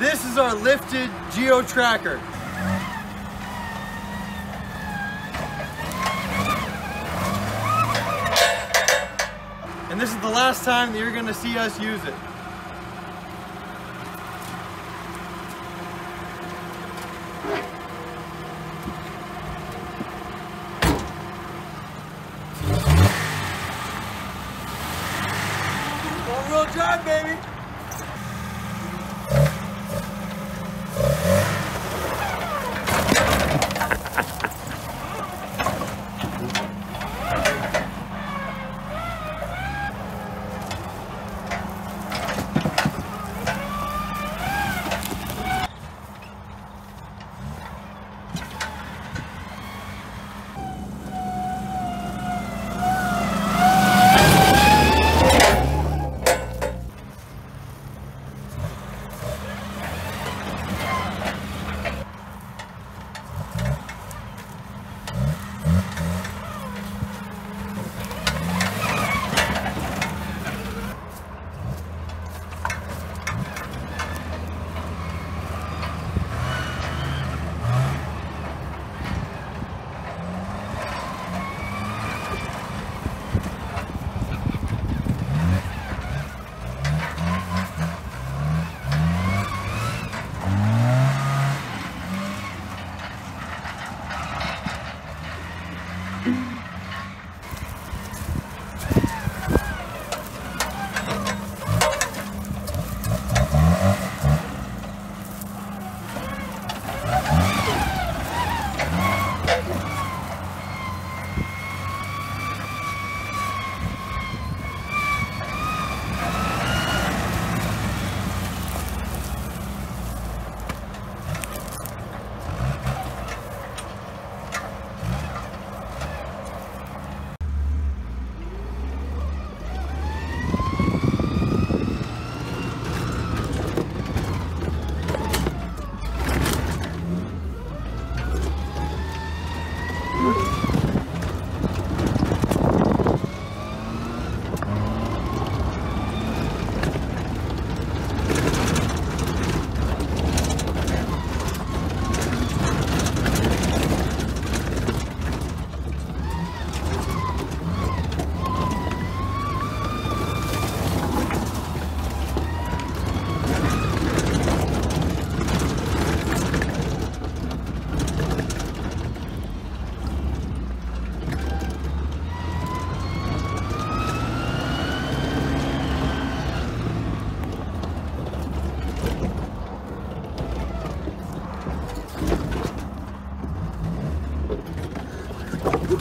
This is our lifted Geo Tracker. And this is the last time that you're gonna see us use it. Four-wheel drive, baby!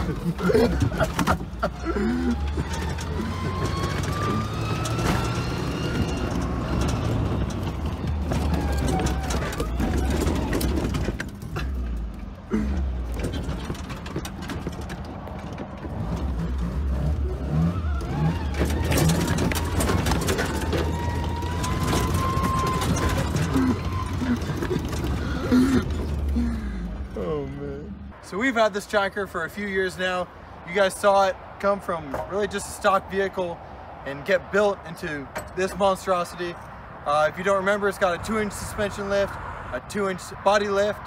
ハハハハ! So we've had this tracker for a few years now. You guys saw it come from really just a stock vehicle and get built into this monstrosity. Uh, if you don't remember, it's got a two inch suspension lift, a two inch body lift,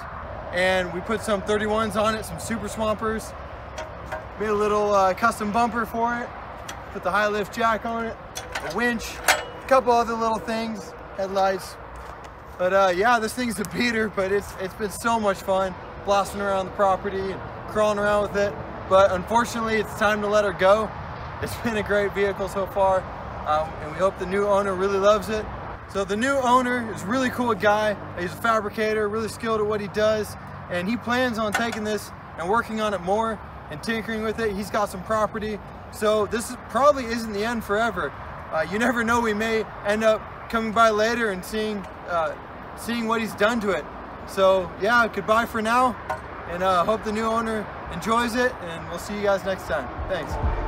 and we put some 31s on it, some super swampers, made a little uh, custom bumper for it, put the high lift jack on it, a winch, a couple other little things, headlights. But uh, yeah, this thing's a beater, but it's it's been so much fun blasting around the property and crawling around with it. But unfortunately, it's time to let her go. It's been a great vehicle so far, um, and we hope the new owner really loves it. So the new owner is really cool guy. He's a fabricator, really skilled at what he does, and he plans on taking this and working on it more and tinkering with it. He's got some property, so this is, probably isn't the end forever. Uh, you never know, we may end up coming by later and seeing, uh, seeing what he's done to it. So yeah, goodbye for now, and uh, hope the new owner enjoys it, and we'll see you guys next time. Thanks.